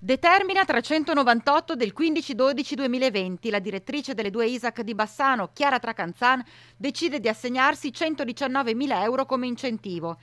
Determina 398 del 15-12-2020, la direttrice delle due ISAC di Bassano, Chiara Tracanzan, decide di assegnarsi 119.000 euro come incentivo.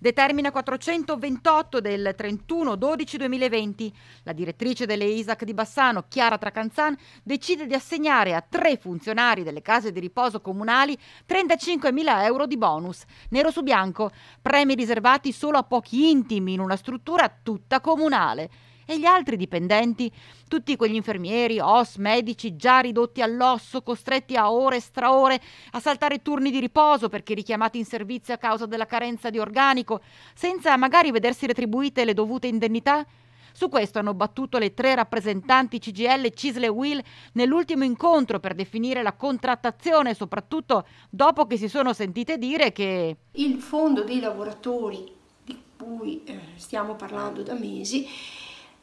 Determina 428 del 31-12-2020, la direttrice delle ISAC di Bassano, Chiara Tracanzan, decide di assegnare a tre funzionari delle case di riposo comunali 35.000 euro di bonus, nero su bianco, premi riservati solo a pochi intimi in una struttura tutta comunale. E gli altri dipendenti? Tutti quegli infermieri, OS, medici già ridotti all'osso, costretti a ore e straore a saltare turni di riposo perché richiamati in servizio a causa della carenza di organico, senza magari vedersi retribuite le dovute indennità? Su questo hanno battuto le tre rappresentanti CGL Cisle Will nell'ultimo incontro per definire la contrattazione, soprattutto dopo che si sono sentite dire che il fondo dei lavoratori di cui eh, stiamo parlando da mesi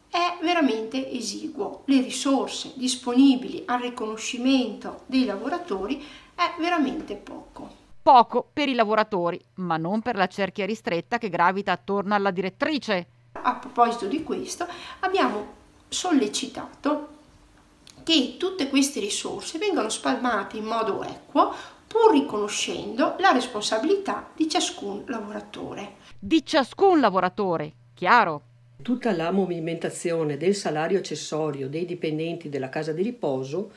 è veramente esiguo. Le risorse disponibili al riconoscimento dei lavoratori è veramente poco. Poco per i lavoratori, ma non per la cerchia ristretta che gravita attorno alla direttrice. A proposito di questo, abbiamo sollecitato che tutte queste risorse vengano spalmate in modo equo, pur riconoscendo la responsabilità di ciascun lavoratore. Di ciascun lavoratore, chiaro. Tutta la movimentazione del salario accessorio dei dipendenti della casa di riposo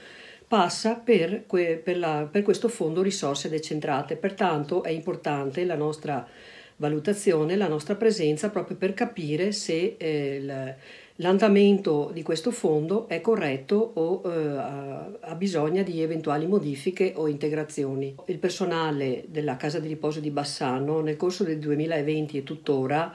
passa per, que, per, la, per questo fondo risorse decentrate, pertanto è importante la nostra valutazione, la nostra presenza proprio per capire se eh, l'andamento di questo fondo è corretto o eh, ha bisogno di eventuali modifiche o integrazioni. Il personale della casa di riposo di Bassano nel corso del 2020 e tuttora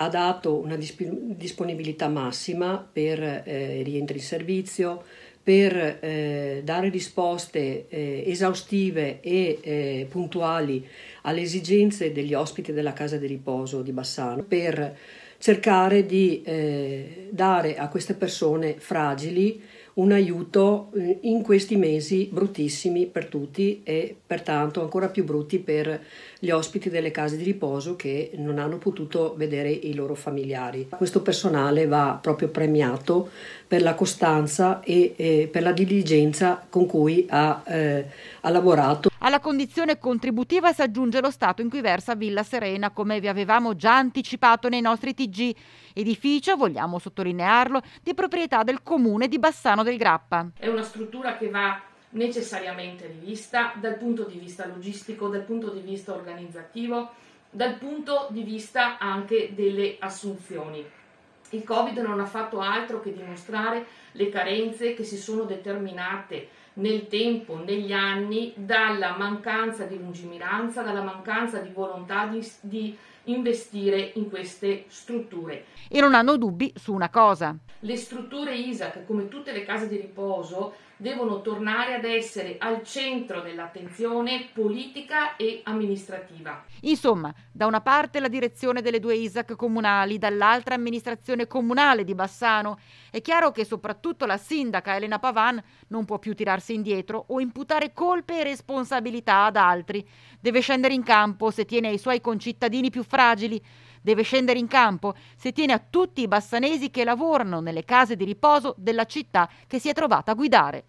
ha dato una disponibilità massima per eh, rientri in servizio, per eh, dare risposte eh, esaustive e eh, puntuali alle esigenze degli ospiti della casa di riposo di Bassano, per cercare di eh, dare a queste persone fragili un aiuto eh, in questi mesi bruttissimi per tutti e pertanto ancora più brutti per gli ospiti delle case di riposo che non hanno potuto vedere i loro familiari. Questo personale va proprio premiato per la costanza e, e per la diligenza con cui ha, eh, ha lavorato. Alla condizione contributiva si aggiunge lo stato in cui versa Villa Serena, come vi avevamo già anticipato nei nostri TG. Edificio, vogliamo sottolinearlo, di proprietà del comune di Bassano del Grappa. È una struttura che va necessariamente rivista dal punto di vista logistico, dal punto di vista organizzativo, dal punto di vista anche delle assunzioni. Il Covid non ha fatto altro che dimostrare le carenze che si sono determinate nel tempo, negli anni, dalla mancanza di lungimiranza, dalla mancanza di volontà di, di investire in queste strutture. E non hanno dubbi su una cosa. Le strutture ISAC, come tutte le case di riposo, devono tornare ad essere al centro dell'attenzione politica e amministrativa. Insomma, da una parte la direzione delle due ISAC comunali, dall'altra amministrazione comunale di Bassano. È chiaro che soprattutto la sindaca Elena Pavan non può più tirarsi indietro o imputare colpe e responsabilità ad altri. Deve scendere in campo se tiene ai suoi concittadini più fragili deve scendere in campo se tiene a tutti i bassanesi che lavorano nelle case di riposo della città che si è trovata a guidare.